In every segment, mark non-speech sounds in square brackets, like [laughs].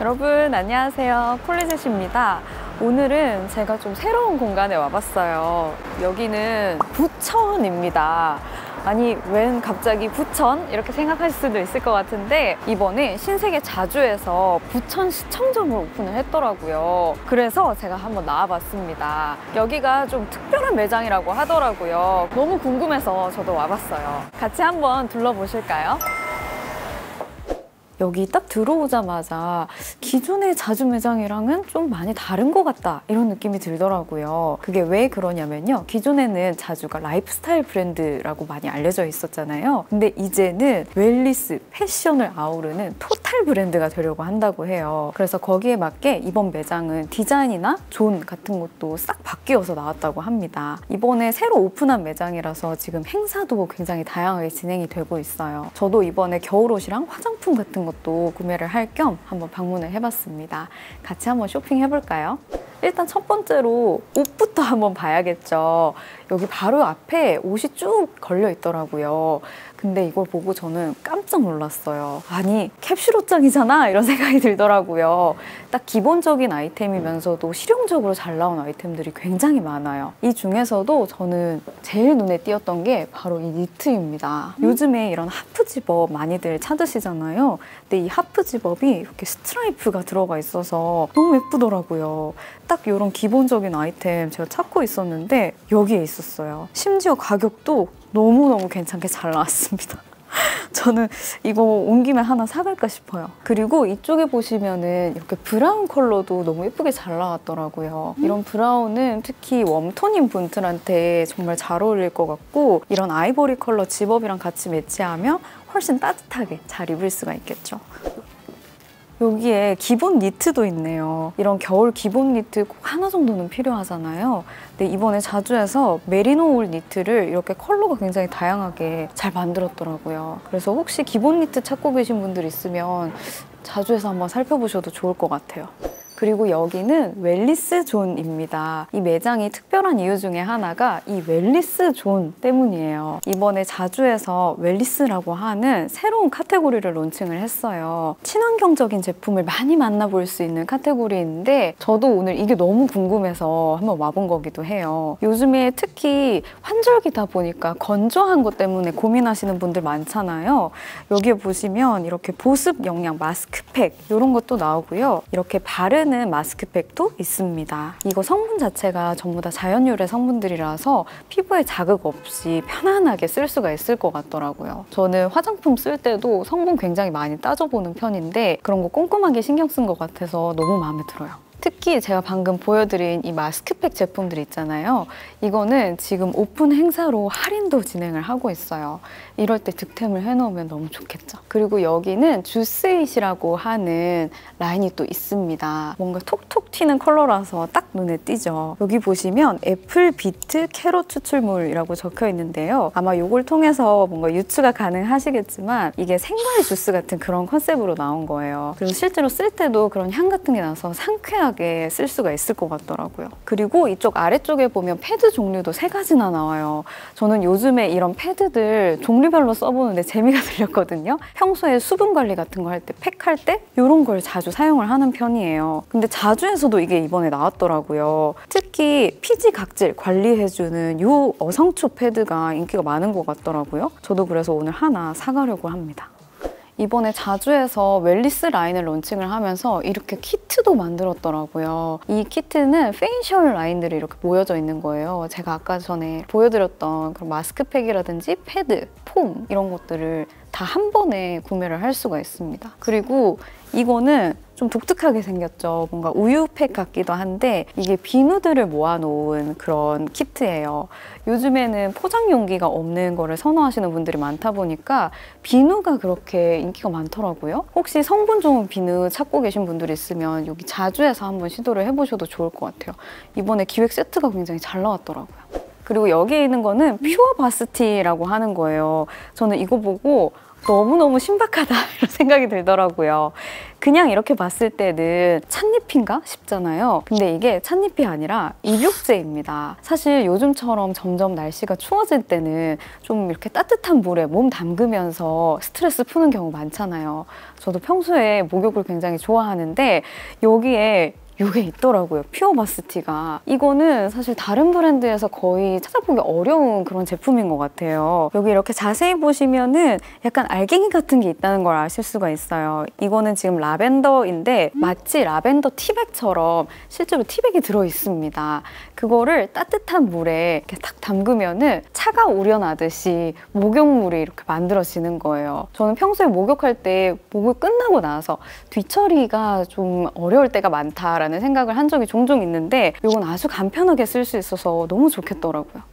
여러분 안녕하세요. 콜리젯입니다. 오늘은 제가 좀 새로운 공간에 와봤어요. 여기는 부천입니다 아니 웬 갑자기 부천? 이렇게 생각하실 수도 있을 것 같은데 이번에 신세계 자주에서 부천 시청점을 오픈을 했더라고요. 그래서 제가 한번 나와봤습니다. 여기가 좀 특별한 매장이라고 하더라고요. 너무 궁금해서 저도 와봤어요. 같이 한번 둘러보실까요? 여기 딱 들어오자마자 기존의 자주 매장이랑은 좀 많이 다른 것 같다 이런 느낌이 들더라고요. 그게 왜 그러냐면요. 기존에는 자주가 라이프스타일 브랜드라고 많이 알려져 있었잖아요. 근데 이제는 웰니스, 패션을 아우르는 토탈 브랜드가 되려고 한다고 해요. 그래서 거기에 맞게 이번 매장은 디자인이나 존 같은 것도 싹 바뀌어서 나왔다고 합니다. 이번에 새로 오픈한 매장이라서 지금 행사도 굉장히 다양하게 진행이 되고 있어요. 저도 이번에 겨울옷이랑 화장품 같은 것도 구매를 할 겸 한번 방문을 해봤습니다. 같이 한번 쇼핑해볼까요? 일단 첫 번째로 옷부터 한번 봐야겠죠. 여기 바로 앞에 옷이 쭉 걸려 있더라고요. 근데 이걸 보고 저는 깜짝 놀랐어요. 아니 캡슐 옷장이잖아 이런 [laughs] 생각이 들더라고요. 딱 기본적인 아이템이면서도 실용적으로 잘 나온 아이템들이 굉장히 많아요. 이 중에서도 저는 제일 눈에 띄었던 게 바로 이 니트입니다. 요즘에 이런 하프 집업 많이들 찾으시잖아요. 근데 이 half zip-up이 이렇게 스트라이프가 들어가 있어서 너무 예쁘더라고요. 딱 이런 기본적인 아이템 제가 찾고 있었는데 여기에 있 었어요. 심지어 가격도 너무너무 괜찮게 잘 나왔습니다. [laughs] 저는 이거 온 김에 하나 사갈까 싶어요. 그리고 이쪽에 보시면은 이렇게 브라운 컬러도 너무 예쁘게 잘 나왔더라고요. 이런 브라운은 특히 웜톤인 분들한테 정말 잘 어울릴 것 같고 이런 아이보리 컬러 zip-up이랑 같이 매치하면 훨씬 따뜻하게 잘 입을 수가 있겠죠. 여기에 기본 니트도 있네요. 이런 겨울 기본 니트 꼭 하나 정도는 필요하잖아요. 근데 이번에 자주에서 메리노 울 니트를 이렇게 컬러가 굉장히 다양하게 잘 만들었더라고요. 그래서 혹시 기본 니트 찾고 계신 분들 있으면 자주에서 한번 살펴보셔도 좋을 것 같아요. 그리고 여기는 웰니스 존입니다. 이 매장이 특별한 이유 중에 하나가 이 웰니스 존 때문이에요. 이번에 자주에서 웰니스라고 하는 새로운 카테고리를 론칭을 했어요. 친환경적인 제품을 많이 만나볼 수 있는 카테고리인데 저도 오늘 이게 너무 궁금해서 한번 와본 거기도 해요. 요즘에 특히 환절기다 보니까 건조한 것 때문에 고민하시는 분들 많잖아요. 여기에 보시면 이렇게 보습 영양 마스크팩 이런 것도 나오고요. 이렇게 바르는 쓰는 마스크팩도 있습니다. 이거 성분 자체가 전부 다 자연유래 성분들이라서 피부에 자극 없이 편안하게 쓸 수가 있을 것 같더라고요. 저는 화장품 쓸 때도 성분 굉장히 많이 따져보는 편인데 그런 거 꼼꼼하게 신경 쓴 것 같아서 너무 마음에 들어요. 특히 제가 방금 보여드린 이 마스크팩 제품들 있잖아요. 이거는 지금 오픈 행사로 할인도 진행을 하고 있어요. 이럴 때 득템을 해놓으면 너무 좋겠죠. 그리고 여기는 주스잇이라고 하는 라인이 또 있습니다. 뭔가 톡톡 튀는 컬러라서 딱 눈에 띄죠. 여기 보시면 애플 비트 캐럿 추출물이라고 적혀 있는데요. 아마 이걸 통해서 뭔가 유추가 가능하시겠지만 이게 생과일 주스 같은 그런 컨셉으로 나온 거예요. 그래서 실제로 쓸 때도 그런 향 같은 게 나서 상쾌하게 편하게 쓸 수가 있을 것 같더라고요. 그리고 이쪽 아래쪽에 보면 패드 종류도 세 가지나 나와요. 저는 요즘에 이런 패드들 종류별로 써보는데 재미가 [laughs] 들렸거든요. 평소에 수분 관리 같은 거 할 때, 팩할 때 이런 걸 자주 사용을 하는 편이에요. 근데 자주에서도 이게 이번에 나왔더라고요. 특히 피지 각질 관리해주는 이 어성초 패드가 인기가 많은 것 같더라고요. 저도 그래서 오늘 하나 사가려고 합니다. 이번에 자주에서 웰니스 라인을 론칭을 하면서 이렇게 키트도 만들었더라고요. 이 키트는 facial 라인들이 이렇게 모여져 있는 거예요. 제가 아까 전에 보여드렸던 그런 마스크팩이라든지 패드, 폼 이런 것들을 다 한 번에 구매를 할 수가 있습니다. 그리고 이거는 좀 독특하게 생겼죠. 뭔가 우유팩 같기도 한데 이게 비누들을 모아놓은 그런 키트예요. 요즘에는 포장 용기가 없는 거를 선호하시는 분들이 많다 보니까 비누가 그렇게 인기가 많더라고요. 혹시 성분 좋은 비누 찾고 계신 분들 있으면 여기 자주해서 한번 시도를 해보셔도 좋을 것 같아요. 이번에 기획 세트가 굉장히 잘 나왔더라고요. 그리고 여기에 있는 거는 퓨어 바스티라고 하는 거예요. 저는 이거 보고 너무너무 신박하다 [laughs] 이런 생각이 들더라고요. 그냥 이렇게 봤을 때는 찻잎인가 싶잖아요. 근데 이게 찻잎이 아니라 입욕제입니다. 사실 요즘처럼 점점 날씨가 추워질 때는 좀 이렇게 따뜻한 물에 몸 담그면서 스트레스 푸는 경우 많잖아요. 저도 평소에 목욕을 굉장히 좋아하는데 여기에 이게 있더라고요. 퓨어 바스티가. 이거는 사실 다른 브랜드에서 거의 찾아보기 어려운 그런 제품인 것 같아요. 여기 이렇게 자세히 보시면은 약간 알갱이 같은 게 있다는 걸 아실 수가 있어요. 이거는 지금 라벤더인데 마치 라벤더 티백처럼 실제로 티백이 들어있습니다. 그거를 따뜻한 물에 이렇게 탁 담그면은 차가 우려나듯이 목욕물이 이렇게 만들어지는 거예요. 저는 평소에 목욕할 때 목욕 끝나고 나서 뒤처리가 좀 어려울 때가 많다라는 라는 생각을 한 적이 종종 있는데 이건 아주 간편하게 쓸 수 있어서 너무 좋겠더라고요.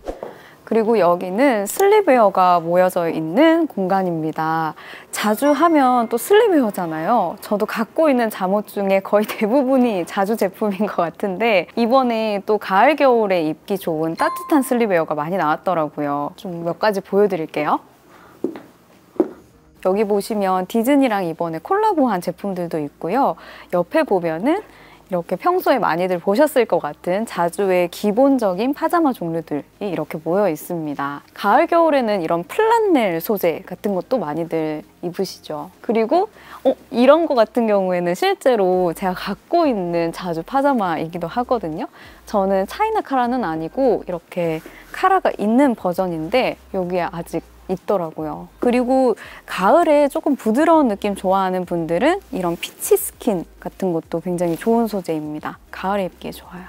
그리고 여기는 sleepwear가 모여져 있는 공간입니다. 자주 하면 또 sleepwear잖아요. 저도 갖고 있는 잠옷 중에 거의 [laughs] 대부분이 자주 제품인 것 같은데 이번에 또 가을 겨울에 입기 좋은 따뜻한 sleepwear가 많이 나왔더라고요. 좀 몇 가지 보여드릴게요. 여기 보시면 디즈니랑 이번에 콜라보한 제품들도 있고요. 옆에 보면은 이렇게 평소에 많이들 보셨을 것 같은 자주의 기본적인 파자마 종류들이 이렇게 모여 있습니다. 가을, 겨울에는 이런 플란넬 소재 같은 것도 많이들 입으시죠. 그리고 어, 이런 거 같은 경우에는 실제로 제가 갖고 있는 자주 파자마이기도 하거든요. 저는 차이나 카라는 아니고 이렇게 카라가 있는 버전인데 여기에 아직 있더라고요. 그리고 가을에 조금 부드러운 느낌 좋아하는 분들은 이런 peach skin 같은 것도 굉장히 좋은 소재입니다. 가을에 입기에 좋아요.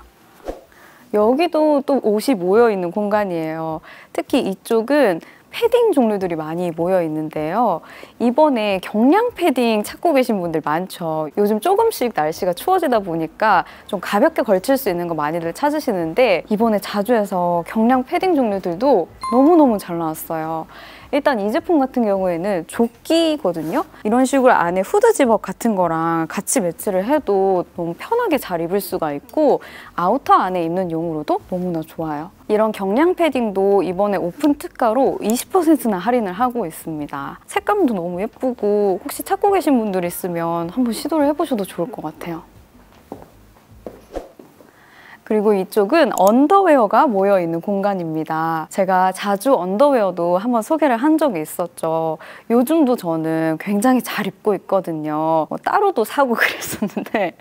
여기도 또 옷이 모여있는 공간이에요. 특히 이쪽은 패딩 종류들이 많이 모여 있는데요. 이번에 경량 패딩 찾고 계신 분들 많죠. 요즘 조금씩 날씨가 추워지다 보니까 좀 가볍게 걸칠 수 있는 거 많이들 찾으시는데 이번에 자주에서 경량 패딩 종류들도 너무너무 잘 나왔어요. 일단 이 제품 같은 경우에는 조끼거든요. 이런 식으로 안에 후드 집업 같은 거랑 같이 매치를 해도 너무 편하게 잘 입을 수가 있고 아우터 안에 입는 용으로도 너무나 좋아요. 이런 경량 패딩도 이번에 오픈 특가로 20%나 할인을 하고 있습니다. 색감도 너무 예쁘고 혹시 찾고 계신 분들 있으면 한번 시도를 해보셔도 좋을 것 같아요. 그리고 이쪽은 언더웨어가 모여 있는 공간입니다. 제가 자주 언더웨어도 한번 소개를 한 적이 있었죠. 요즘도 저는 굉장히 잘 입고 있거든요. 뭐 따로도 사고 [laughs] 그랬었는데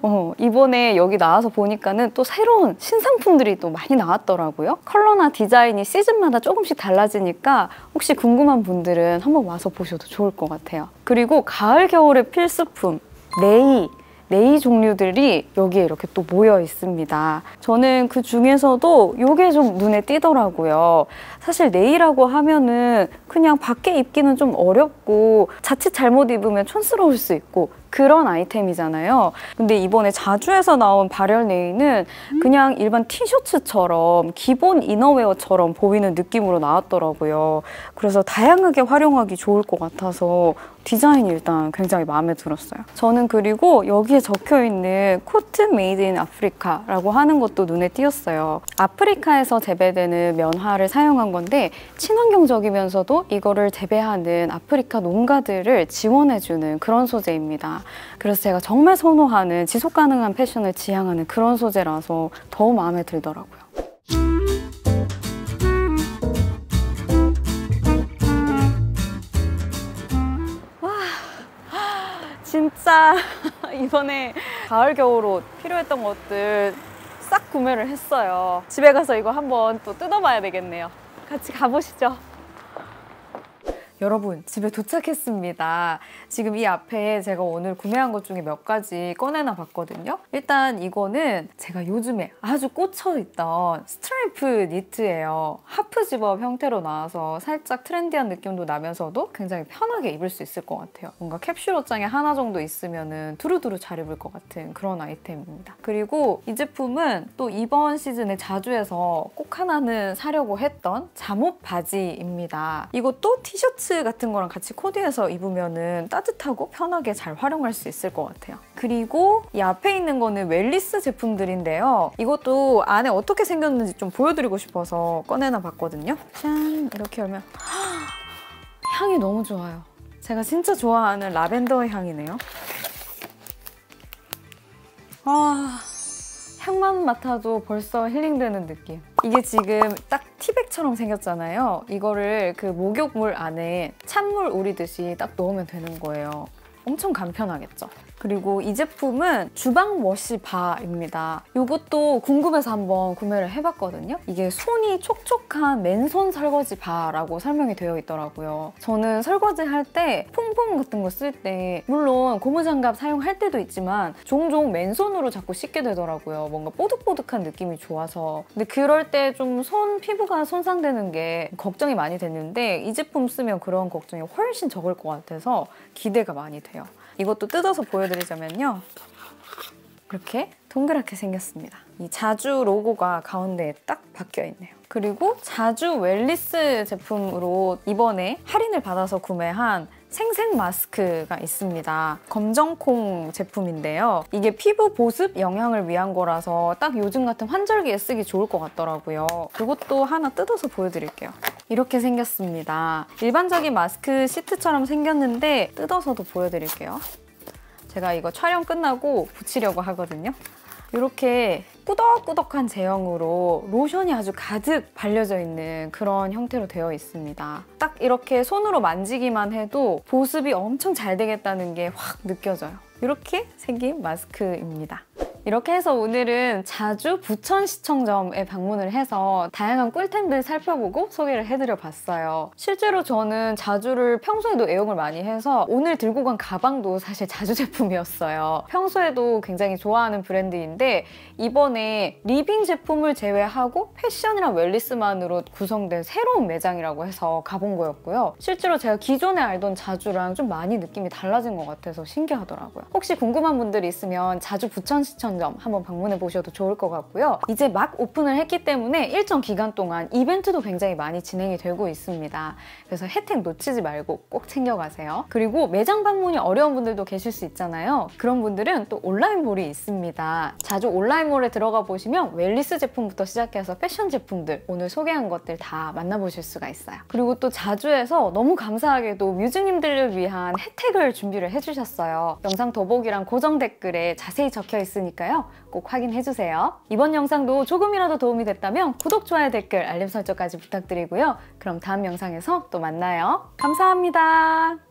어, 이번에 여기 나와서 보니까는 또 새로운 신상품들이 또 많이 나왔더라고요. 컬러나 디자인이 시즌마다 조금씩 달라지니까 혹시 궁금한 분들은 한번 와서 보셔도 좋을 것 같아요. 그리고 가을, 겨울의 필수품 네이 네이 종류들이 여기에 이렇게 또 모여 있습니다. 저는 그 중에서도 이게 좀 눈에 띄더라고요. 사실 내의라고 하면은 그냥 밖에 입기는 좀 어렵고 자칫 잘못 입으면 촌스러울 수 있고 그런 아이템이잖아요. 근데 이번에 자주에서 나온 발열 내의는 그냥 일반 티셔츠처럼 기본 이너웨어처럼 보이는 느낌으로 나왔더라고요. 그래서 다양하게 활용하기 좋을 것 같아서 디자인이 일단 굉장히 마음에 들었어요. 저는 그리고 여기에 적혀 있는 cotton made in Africa라고 하는 것도 눈에 띄었어요. 아프리카에서 재배되는 면화를 사용한 건데 친환경적이면서도 이거를 재배하는 아프리카 농가들을 지원해주는 그런 소재입니다. 그래서 제가 정말 선호하는 지속 가능한 패션을 지향하는 그런 소재라서 더 마음에 들더라고요. 와, 진짜 [laughs] 이번에 가을 겨울 옷 필요했던 것들 싹 구매를 했어요. 집에 가서 이거 한번 또 뜯어봐야 되겠네요. 같이 가보시죠. 여러분 집에 도착했습니다. 지금 이 앞에 제가 오늘 구매한 것 중에 몇 가지 꺼내놔 봤거든요. 일단 이거는 제가 요즘에 아주 꽂혀있던 스트라이프 니트예요. 하프 집업 형태로 나와서 살짝 트렌디한 느낌도 나면서도 굉장히 편하게 입을 수 있을 것 같아요. 뭔가 캡슐 옷장에 하나 정도 있으면은 두루두루 잘 입을 것 같은 그런 아이템입니다. 그리고 이 제품은 또 이번 시즌에 자주에서 꼭 하나는 사려고 했던 잠옷 바지입니다. 이것도 티셔츠 팬츠 같은 거랑 같이 코디해서 입으면 따뜻하고 편하게 잘 활용할 수 있을 것 같아요. 그리고 이 앞에 있는 거는 웰리스 제품들인데요. 이것도 안에 어떻게 생겼는지 좀 보여드리고 싶어서 꺼내나 봤거든요. 짠! 이렇게 열면 [gasps] 향이 너무 좋아요. 제가 진짜 좋아하는 라벤더 향이네요. 아, 향만 맡아도 벌써 힐링되는 느낌. 이게 지금 딱 티백처럼 생겼잖아요. 이거를 그 목욕물 안에 찬물 우리듯이 딱 넣으면 되는 거예요. 엄청 간편하겠죠? 그리고 이 제품은 주방 워시 바입니다. 이것도 궁금해서 한번 구매를 해봤거든요. 이게 손이 촉촉한 맨손 설거지 바라고 설명이 되어 있더라고요. 저는 설거지 할 때 폼폼 같은 거 쓸 때 물론 고무장갑 사용할 때도 있지만 종종 맨손으로 자꾸 씻게 되더라고요. 뭔가 뽀득뽀득한 느낌이 좋아서. 근데 그럴 때 좀 손 피부가 손상되는 게 걱정이 많이 됐는데 이 제품 쓰면 그런 걱정이 훨씬 적을 것 같아서 기대가 많이 돼요. 이것도 뜯어서 보여드리자면요. 이렇게 동그랗게 생겼습니다. 이 자주 로고가 가운데에 딱 박혀 있네요. 그리고 자주 웰리스 제품으로 이번에 할인을 받아서 구매한 생생 마스크가 있습니다. 검정콩 제품인데요. 이게 피부 보습 영양을 위한 거라서 딱 요즘 같은 환절기에 쓰기 좋을 것 같더라고요. 이것도 하나 뜯어서 보여드릴게요. 이렇게 생겼습니다. 일반적인 마스크 시트처럼 생겼는데 뜯어서도 보여드릴게요. 제가 이거 촬영 끝나고 붙이려고 하거든요. 이렇게 꾸덕꾸덕한 제형으로 로션이 아주 가득 발려져 있는 그런 형태로 되어 있습니다. 딱 이렇게 손으로 만지기만 해도 보습이 엄청 잘 되겠다는 게 확 느껴져요. 이렇게 생긴 마스크입니다. 이렇게 해서 오늘은 자주 부천 시청점에 방문을 해서 다양한 꿀템들 살펴보고 소개를 해드려 봤어요. 실제로 저는 자주를 평소에도 애용을 많이 해서 오늘 들고 간 가방도 사실 자주 [laughs] 제품이었어요. 평소에도 굉장히 좋아하는 브랜드인데 이번에 리빙 제품을 제외하고 패션이랑 웰니스만으로 구성된 새로운 매장이라고 해서 가본 거였고요. 실제로 제가 기존에 알던 자주랑 좀 많이 느낌이 달라진 것 같아서 신기하더라고요. 혹시 궁금한 분들이 있으면 자주 부천시청점 한번 방문해 보셔도 좋을 것 같고요. 이제 막 오픈을 했기 때문에 일정 기간 동안 이벤트도 굉장히 많이 진행이 되고 있습니다. 그래서 혜택 놓치지 말고 꼭 챙겨가세요. 그리고 매장 방문이 어려운 분들도 계실 수 있잖아요. 그런 분들은 또 온라인몰이 있습니다. 자주 온라인몰에 들어가 보시면 웰니스 제품부터 시작해서 패션 제품들 오늘 소개한 것들 다 만나보실 수가 있어요. 그리고 또 자주에서 너무 감사하게도 뮤즈님들을 위한 혜택을 준비를 해주셨어요. 영상 더보기랑 고정 댓글에 자세히 적혀 있으 니까요. 꼭 확인해 주세요. 이번 영상도 조금이라도 도움이 됐다면 구독, 좋아요, 댓글, 알림 설정까지 부탁드리고요. 그럼 다음 영상에서 또 만나요. 감사합니다.